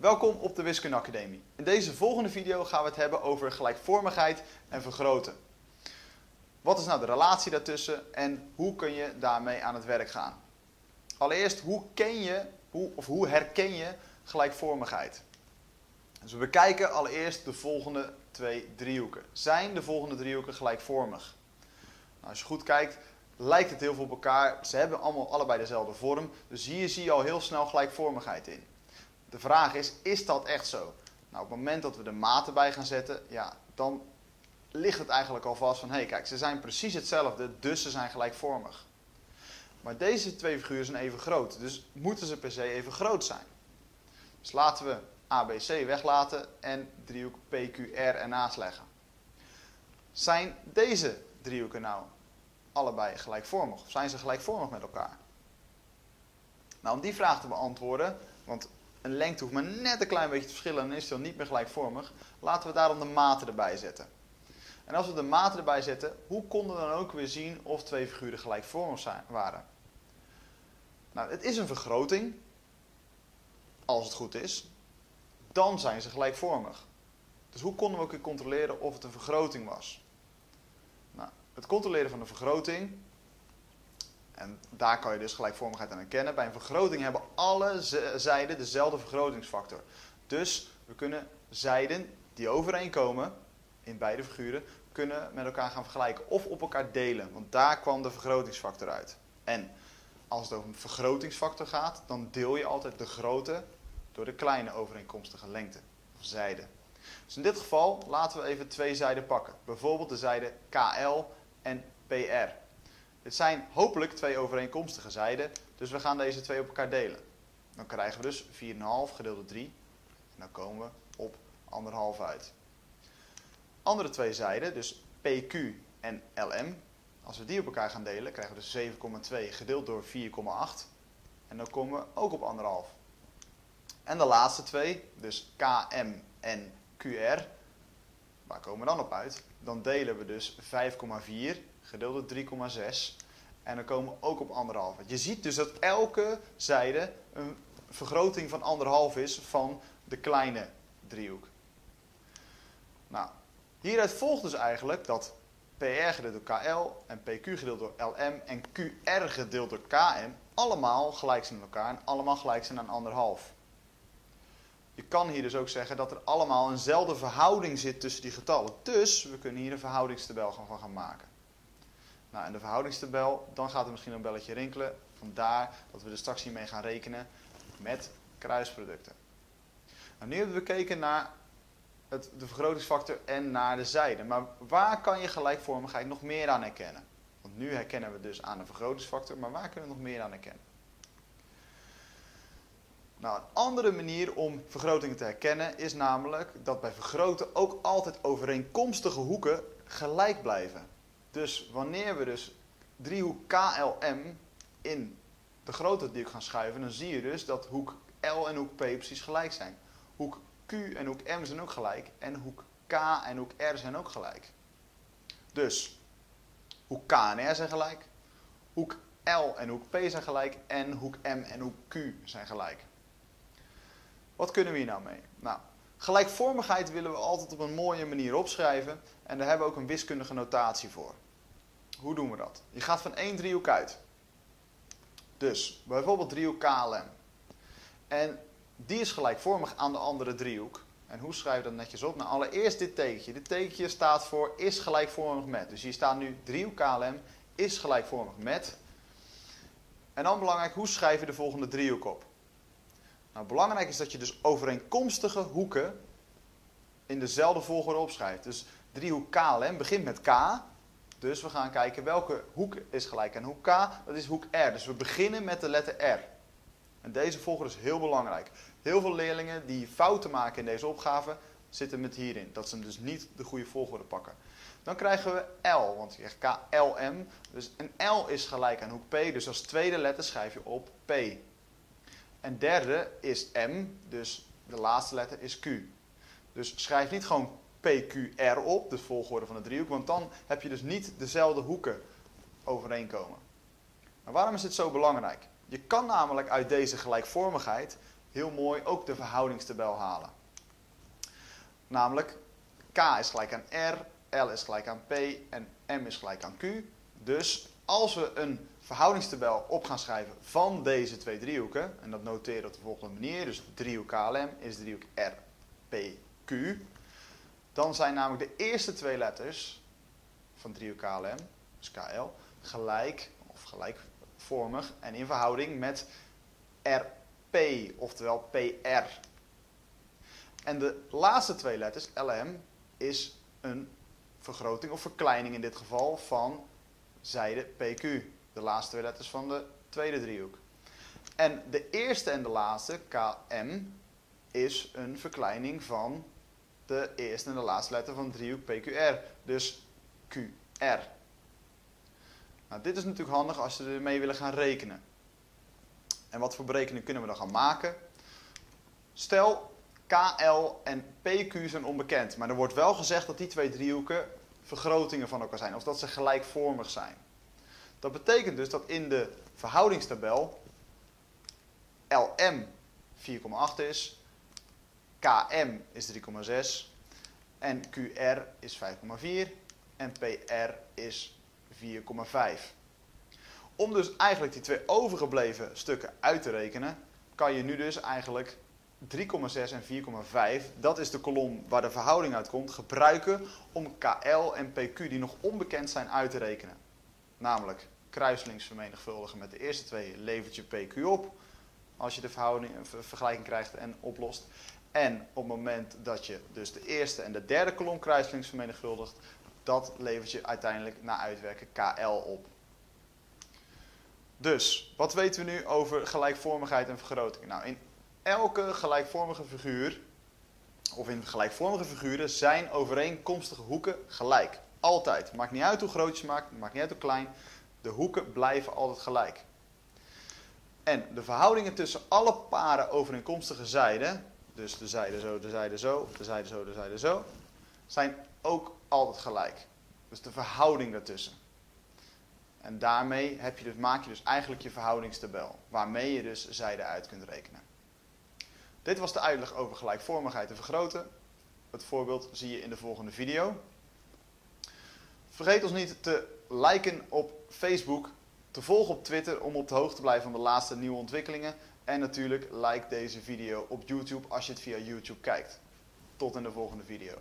Welkom op de Wiskunde Academie. In deze volgende video gaan we het hebben over gelijkvormigheid en vergroten. Wat is nou de relatie daartussen en hoe kun je daarmee aan het werk gaan? Allereerst, hoe ken je, hoe, of hoe herken je gelijkvormigheid? Dus we bekijken allereerst de volgende twee driehoeken. Zijn de volgende driehoeken gelijkvormig? Nou, als je goed kijkt, lijkt het heel veel op elkaar. Ze hebben allemaal allebei dezelfde vorm. Dus hier zie je al heel snel gelijkvormigheid in. De vraag is, is dat echt zo? Nou, op het moment dat we de maten bij gaan zetten, ja, dan ligt het eigenlijk al vast van, hé hey, kijk, ze zijn precies hetzelfde, dus ze zijn gelijkvormig. Maar deze twee figuren zijn even groot, dus moeten ze per se even groot zijn. Dus laten we ABC weglaten en driehoek PQR ernaast leggen. Zijn deze driehoeken nou allebei gelijkvormig? Zijn ze gelijkvormig met elkaar? Nou, om die vraag te beantwoorden, want een lengte hoeft maar net een klein beetje te verschillen en is dan niet meer gelijkvormig, laten we daarom de maten erbij zetten. En als we de maten erbij zetten, hoe konden we dan ook weer zien of twee figuren gelijkvormig waren? Nou, het is een vergroting, als het goed is, dan zijn ze gelijkvormig. Dus hoe konden we ook weer controleren of het een vergroting was? Nou, het controleren van een vergroting, en daar kan je dus gelijkvormigheid aan herkennen. Bij een vergroting hebben alle zijden dezelfde vergrotingsfactor. Dus we kunnen zijden die overeenkomen in beide figuren, kunnen met elkaar gaan vergelijken of op elkaar delen. Want daar kwam de vergrotingsfactor uit. En als het over een vergrotingsfactor gaat, dan deel je altijd de grote door de kleine overeenkomstige lengte of zijde. Dus in dit geval laten we even twee zijden pakken. Bijvoorbeeld de zijde KL en PR. Dit zijn hopelijk twee overeenkomstige zijden, dus we gaan deze twee op elkaar delen. Dan krijgen we dus 4,5 gedeeld door 3 en dan komen we op 1,5 uit. Andere twee zijden, dus PQ en LM, als we die op elkaar gaan delen, krijgen we dus 7,2 gedeeld door 4,8 en dan komen we ook op 1,5. En de laatste twee, dus KM en QR, waar komen we dan op uit? Dan delen we dus 5,4 gedeeld door 3,6 en dan komen we ook op 1,5. Je ziet dus dat elke zijde een vergroting van 1,5 is van de kleine driehoek. Nou, hieruit volgt dus eigenlijk dat PR gedeeld door KL en PQ gedeeld door LM en QR gedeeld door KM allemaal gelijk zijn aan elkaar en allemaal gelijk zijn aan 1,5. Je kan hier dus ook zeggen dat er allemaal eenzelfde verhouding zit tussen die getallen. Dus we kunnen hier een verhoudingstabel van gaan maken. Nou, en de verhoudingstabel, dan gaat er misschien een belletje rinkelen. Vandaar dat we er straks mee gaan rekenen met kruisproducten. Nou, nu hebben we gekeken naar het, de vergrotingsfactor en naar de zijde. Maar waar kan je gelijkvormigheid nog meer aan herkennen? Want nu herkennen we dus aan de vergrotingsfactor, maar waar kunnen we nog meer aan herkennen? Nou, een andere manier om vergrotingen te herkennen is namelijk dat bij vergroten ook altijd overeenkomstige hoeken gelijk blijven. Dus wanneer we dus driehoek KLM in de grote driehoek gaan schuiven, dan zie je dus dat hoek L en hoek P precies gelijk zijn. Hoek Q en hoek M zijn ook gelijk en hoek K en hoek R zijn ook gelijk. Dus hoek K en R zijn gelijk, hoek L en hoek P zijn gelijk en hoek M en hoek Q zijn gelijk. Wat kunnen we hier nou mee? Nou, gelijkvormigheid willen we altijd op een mooie manier opschrijven en daar hebben we ook een wiskundige notatie voor. Hoe doen we dat? Je gaat van één driehoek uit. Dus bijvoorbeeld driehoek KLM. En die is gelijkvormig aan de andere driehoek. En hoe schrijf je dat netjes op? Nou, allereerst dit tekentje. Dit tekentje staat voor is gelijkvormig met. Dus hier staat nu driehoek KLM is gelijkvormig met. En dan belangrijk, hoe schrijf je de volgende driehoek op? Nou, belangrijk is dat je dus overeenkomstige hoeken in dezelfde volgorde opschrijft. Dus driehoek KLM begint met K. Dus we gaan kijken welke hoek is gelijk aan hoek K. Dat is hoek R. Dus we beginnen met de letter R. En deze volgorde is heel belangrijk. Heel veel leerlingen die fouten maken in deze opgave zitten met hierin. Dat ze dus niet de goede volgorde pakken. Dan krijgen we L, want je krijgt KLM. Dus een L is gelijk aan hoek P. Dus als tweede letter schrijf je op P. En derde is M, dus de laatste letter is Q. Dus schrijf niet gewoon PQR op, de volgorde van de driehoek, want dan heb je dus niet dezelfde hoeken overeenkomen. Maar waarom is dit zo belangrijk? Je kan namelijk uit deze gelijkvormigheid heel mooi ook de verhoudingstabel halen. Namelijk K is gelijk aan R, L is gelijk aan P en M is gelijk aan Q. Dus als we een verhoudingstabel op gaan schrijven van deze twee driehoeken, en dat noteren op de volgende manier, dus driehoek KLM is driehoek RPQ, dan zijn namelijk de eerste twee letters van driehoek KLM, dus KL, gelijk of gelijkvormig en in verhouding met RP, oftewel PR. En de laatste twee letters, LM, is een vergroting of verkleining in dit geval van zijde PQ. De laatste twee letters van de tweede driehoek. En de eerste en de laatste, KM, is een verkleining van de eerste en de laatste letter van driehoek PQR. Dus QR. Nou, dit is natuurlijk handig als we ermee willen gaan rekenen. En wat voor berekeningen kunnen we dan gaan maken? Stel, KL en PQ zijn onbekend. Maar er wordt wel gezegd dat die twee driehoeken vergrotingen van elkaar zijn. Of dat ze gelijkvormig zijn. Dat betekent dus dat in de verhoudingstabel LM 4,8 is, KM is 3,6 en QR is 5,4 en PR is 4,5. Om dus eigenlijk die twee overgebleven stukken uit te rekenen, kan je nu dus eigenlijk 3,6 en 4,5, dat is de kolom waar de verhouding uitkomt, gebruiken om KL en PQ die nog onbekend zijn uit te rekenen. Namelijk kruislings vermenigvuldigen met de eerste twee levert je PQ op. Als je de verhouding, vergelijking krijgt en oplost. En op het moment dat je dus de eerste en de derde kolom kruislings vermenigvuldigt, dat levert je uiteindelijk na uitwerken KL op. Dus, wat weten we nu over gelijkvormigheid en vergroting? Nou, in elke gelijkvormige figuur, of in gelijkvormige figuren, zijn overeenkomstige hoeken gelijk. Altijd. Maakt niet uit hoe groot je maakt, maakt niet uit hoe klein. De hoeken blijven altijd gelijk. En de verhoudingen tussen alle paren overeenkomstige zijden, dus de zijde zo, de zijde zo, de zijde zo, de zijde zo, zijn ook altijd gelijk. Dus de verhouding daartussen. En daarmee heb je dus, maak je dus eigenlijk je verhoudingstabel, waarmee je dus zijden uit kunt rekenen. Dit was de uitleg over gelijkvormigheid en vergroten. Het voorbeeld zie je in de volgende video. Vergeet ons niet te liken op Facebook, te volgen op Twitter om op de hoogte te blijven van de laatste nieuwe ontwikkelingen. En natuurlijk like deze video op YouTube als je het via YouTube kijkt. Tot in de volgende video.